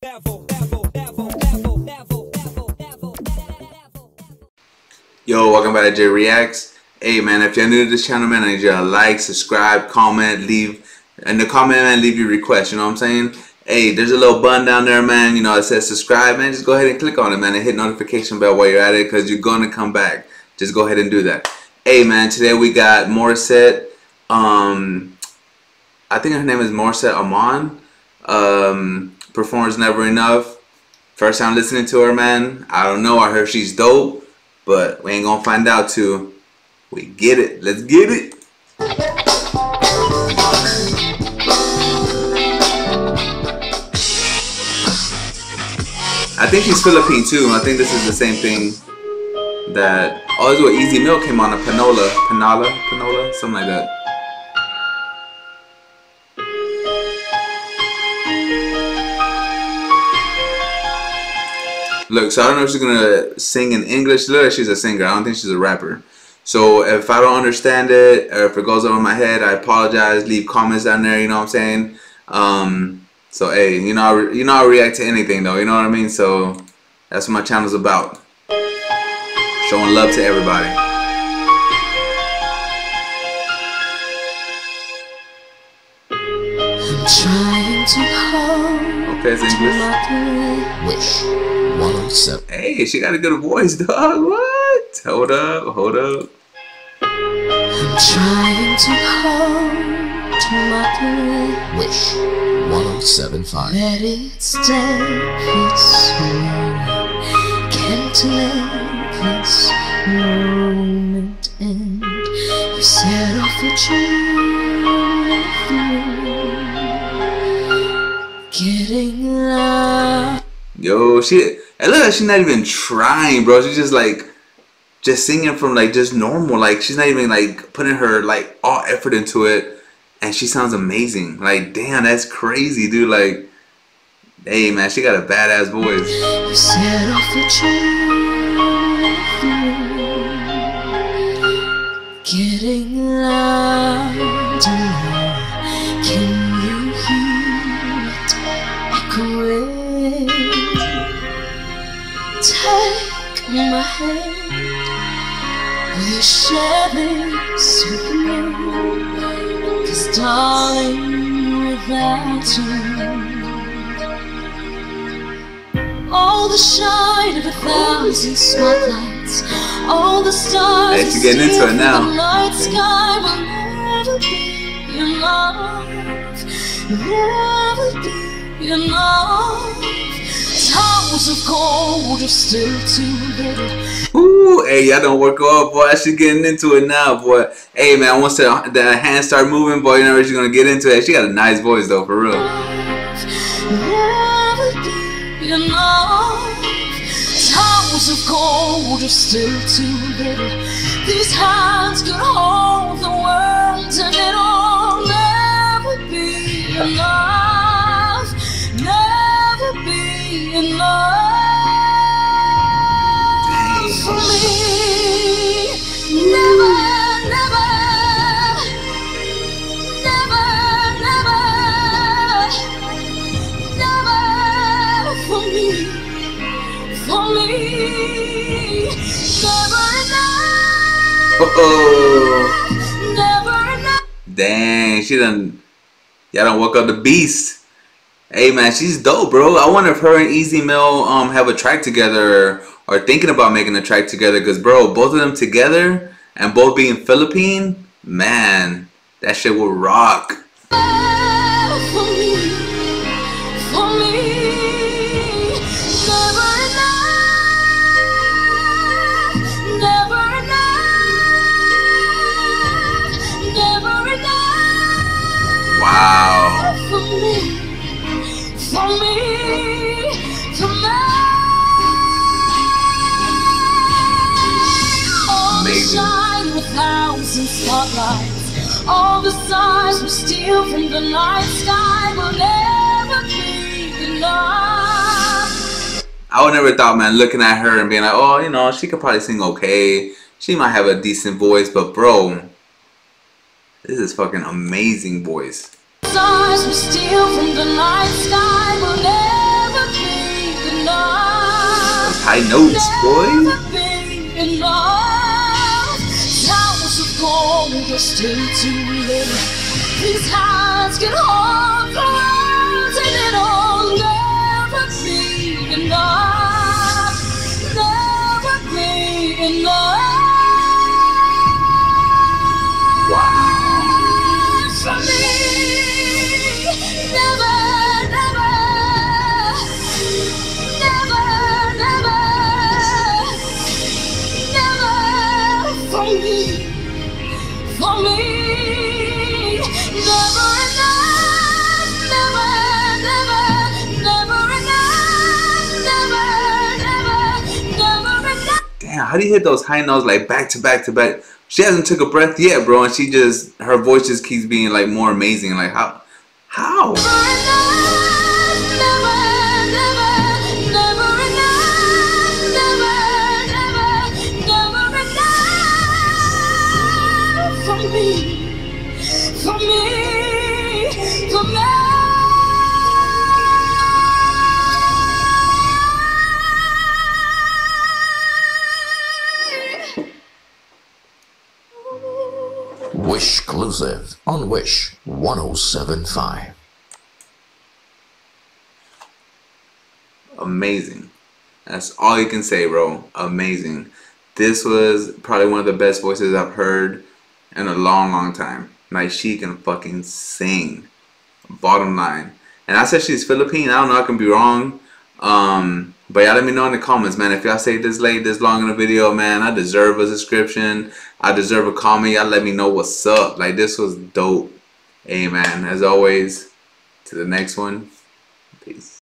Yo, welcome back to J Reacts. Hey man, if you're new to this channel, man, I need you to like, subscribe, comment, leave in the comment man, leave your request. You know what I'm saying? Hey, there's a little button down there, man. You know, it says subscribe, man. Just go ahead and click on it, man, and hit notification bell while you're at it, because you're gonna come back. Just go ahead and do that. Hey man, today we got Morissette. Um, I think her name is Morissette Amon. Um, performs Never Enough. First time listening to her, man. I don't know. I heard she's dope, but we ain't gonna find out till we get it. Let's get it. I think she's Philippine too. I think this is the same thing that oh, this is what Ez Mil came on a Panola, Panola, Panola, something like that. Look, so I don't know if she's gonna sing in English. Look, she's a singer. I don't think she's a rapper. So if I don't understand it or if it goes over my head, I apologize. Leave comments down there. You know what I'm saying? Um, so hey, you know, I you know, I react to anything though. You know what I mean? So that's what my channel's about. Showing love to everybody. Okay, it's English. Wish. 107. Hey, she got a good voice, dog. What? Hold up, hold up. I'm trying to hold to my Wish 1075. Let it stay Can't let this moment end. You set off a train Getting lost. Yo, she and look, she's not even trying, bro. She's just like, just singing from like just normal. Like she's not even like putting her like all effort into it, and she sounds amazing. Like damn, that's crazy, dude. Like, hey man, she got a badass voice. Getting loud my hand We share this with me? Cause darling, without you All the shine of a thousand spotlights All the stars hey, getting into it now. The night sky will never be enough Never be enough of gold are still too little. Ooh, hey, y'all don't work up, boy. She getting into it now, boy. Hey, man, once the, the hands start moving, boy, you know she's gonna get into it. She got a nice voice, though, for real. Towers of gold are still too little. These hands could hold the world, Oh. Dang, she done. Y'all don't woke up the beast. Hey man, she's dope, bro. I wonder if her and Ez Mil um have a track together or, thinking about making a track together. Cause bro, both of them together and both being Philippine, man, that shit will rock. All the stars we steal from the night sky will never be enough. I would never thought, man, looking at her and being like, oh, you know, she could probably sing okay. She might have a decent voice, but bro, this is fucking amazing voice. Stars we steal from the night sky will never high notes, boy. Still too little. These hands can hold how do you hit those high notes like back to back to back? She hasn't took a breath yet, bro, and she just her voice just keeps being like more amazing. Like how, how? Wishclusive on Wish 1075. Amazing. That's all you can say, bro. Amazing. This was probably one of the best voices I've heard in a long, long time. Like she can fucking sing. Bottom line. And I said she's Philippine. I don't know. I can be wrong. Um, but y'all let me know in the comments, man. If y'all say this late, this long in the video, man, I deserve a subscription. I deserve a comment. Y'all let me know what's up. Like this was dope. Man. As always, to the next one.